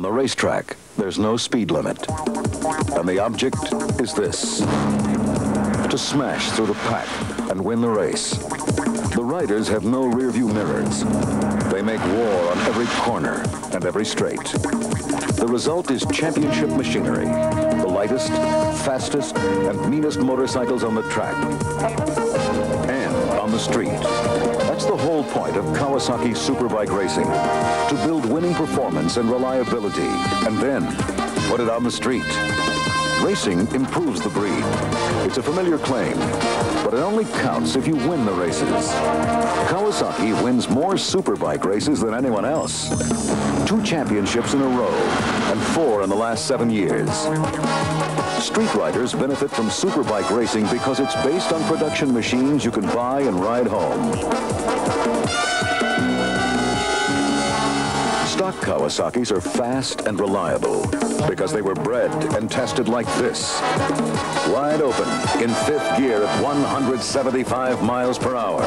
On the racetrack, there's no speed limit. And the object is this. To smash through the pack and win the race. The riders have no rearview mirrors. They make war on every corner and every straight. The result is championship machinery. The lightest, fastest, and meanest motorcycles on the track. Street. That's the whole point of Kawasaki Superbike racing. To build winning performance and reliability, and then put it on the street. Racing improves the breed. It's a familiar claim, but it only counts if you win the races. Kawasaki wins more superbike races than anyone else. Two championships in a row, and four in the last seven years. Street riders benefit from superbike racing because it's based on production machines you can buy and ride home. Stock Kawasaki's are fast and reliable because they were bred and tested like this. Wide open in fifth gear at 175 miles per hour.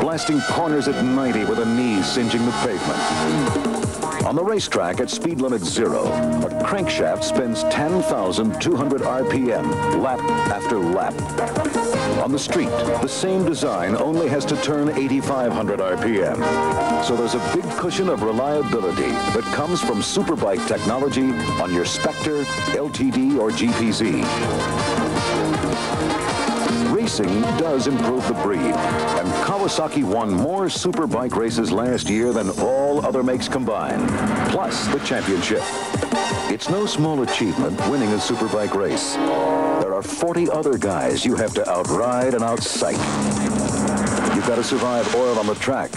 Blasting corners at 90 with a knee singeing the pavement. On the racetrack at speed limit zero, a crankshaft spins 10,200 RPM lap after lap. On the street, the same design only has to turn 8,500 RPM. So there's a big cushion of reliability that comes from Superbike technology on your Spectre, LTD, or GPZ. Racing does improve the breed, and Kawasaki won more Superbike races last year than all other makes combined, plus the championship. It's no small achievement winning a Superbike race. There are 40 other guys you have to outride and outsight. You've got to survive oil on the track.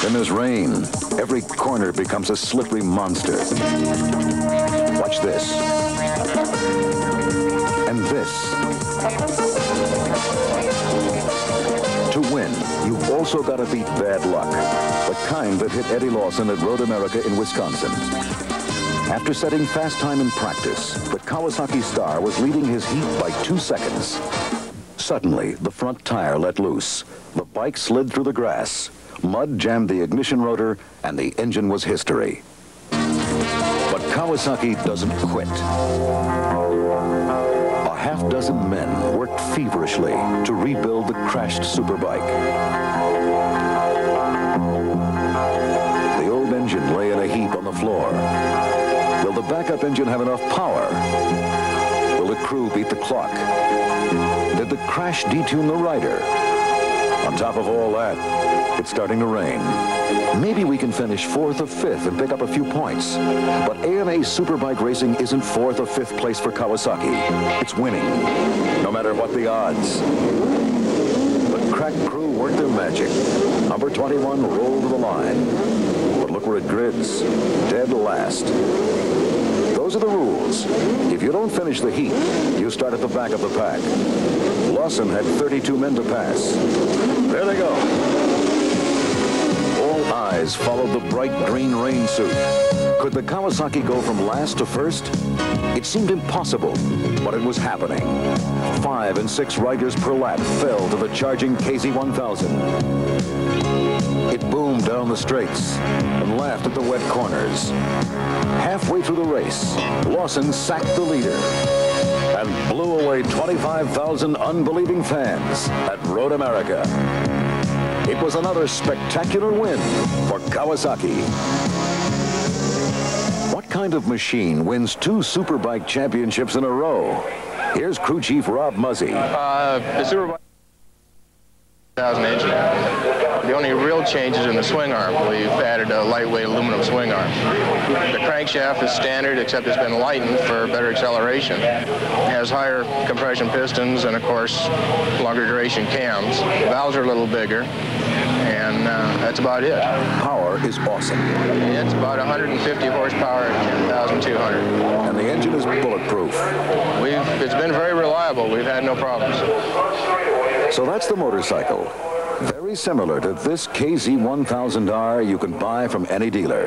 Then there's rain. Every corner becomes a slippery monster. Watch this. And this. To win, you've also got to beat bad luck. The kind that hit Eddie Lawson at Road America in Wisconsin. After setting fast time in practice, the Kawasaki star was leading his heat by two seconds. Suddenly, the front tire let loose. The bike slid through the grass. Mud jammed the ignition rotor, and the engine was history. Kawasaki doesn't quit. A half dozen men worked feverishly to rebuild the crashed superbike. The old engine lay in a heap on the floor. Will the backup engine have enough power? Will the crew beat the clock? Did the crash detune the rider? On top of all that, it's starting to rain. Maybe we can finish fourth or fifth and pick up a few points. But AMA Superbike Racing isn't fourth or fifth place for Kawasaki. It's winning, no matter what the odds. The crack crew worked their magic. Number 21 rolled to the line. But look where it grids. Dead last. Those are the rules. If you don't finish the heat, you start at the back of the pack. Lawson had 32 men to pass. There they go. All eyes followed the bright green rain suit. Could the Kawasaki go from last to first? It seemed impossible, but it was happening. Five and six riders per lap fell to the charging KZ1000. It boomed down the straights and laughed at the wet corners. Halfway through the race, Lawson sacked the leader and blew away 25,000 unbelieving fans at Road America. It was another spectacular win for Kawasaki. What kind of machine wins two Superbike championships in a row? Here's crew chief Rob Muzzy. Uh, the Superbike 2000 engine. Only real changes in the swing arm. We've added a lightweight aluminum swing arm. The crankshaft is standard, except it's been lightened for better acceleration. It has higher compression pistons and, of course, longer duration cams. The valves are a little bigger, and uh, that's about it. Power is awesome. It's about 150 horsepower at 10,200. And the engine is bulletproof. We've, it's been very reliable. We've had no problems. So that's the motorcycle. Very similar to this KZ1000R you can buy from any dealer.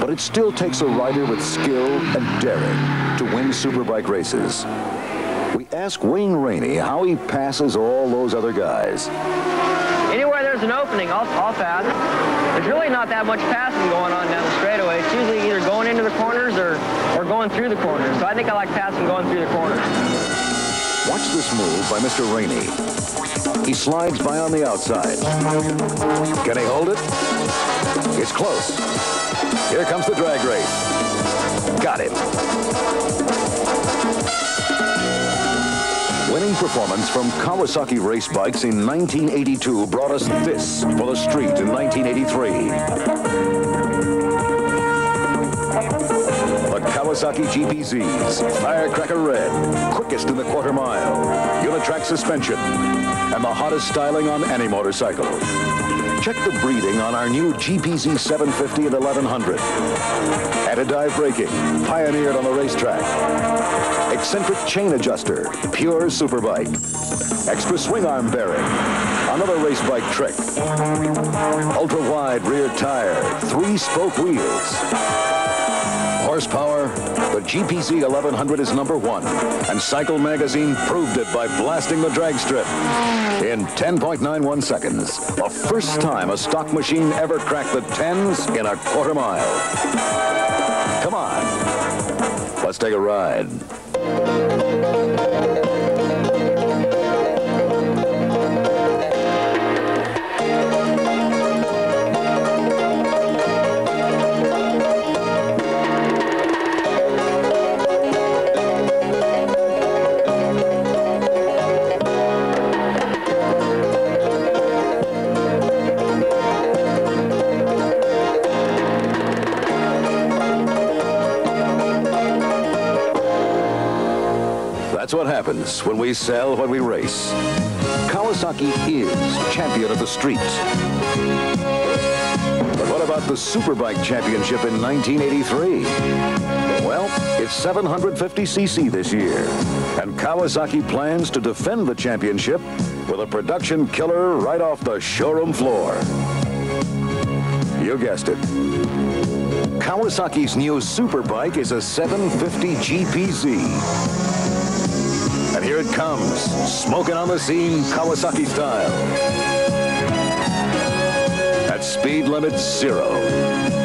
But it still takes a rider with skill and daring to win superbike races. We ask Wayne Rainey how he passes all those other guys. Anywhere there's an opening, I'll, I'll pass. There's really not that much passing going on down the straightaway. It's usually either going into the corners or, or going through the corners. So I think I like passing going through the corners. Watch this move by Mr. Rainey. He slides by on the outside. Can he hold it? It's close. Here comes the drag race. Got him. Winning performance from Kawasaki race bikes in 1982 brought us this for the street in 1983. Kawasaki GPZs, firecracker red, quickest in the quarter mile, Uni-Trak suspension, and the hottest styling on any motorcycle. Check the breeding on our new GPZ 750 and 1100. Anti-dive braking, pioneered on the racetrack. Eccentric chain adjuster, pure superbike. Extra swing arm bearing, another race bike trick. Ultra-wide rear tire, three-spoke wheels. Horsepower, the GPZ 1100 is number one, and Cycle Magazine proved it by blasting the drag strip in 10.91 seconds. The first time a stock machine ever cracked the 10s in a quarter mile. Come on, let's take a ride. That's what happens when we sell when we race. Kawasaki is champion of the street. But what about the Superbike Championship in 1983? Well, it's 750cc this year, and Kawasaki plans to defend the championship with a production killer right off the showroom floor. You guessed it. Kawasaki's new Superbike is a 750 GPZ. Here it comes, smoking on the scene Kawasaki style. At speed limit zero.